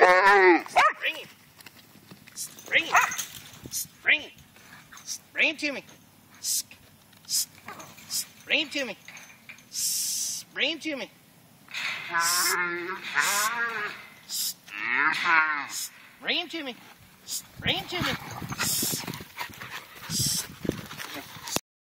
Bring him. Bring him. Bring him. Bring him to me. Bring him to me. Bring him to me. Bring him to me. Bring him to me.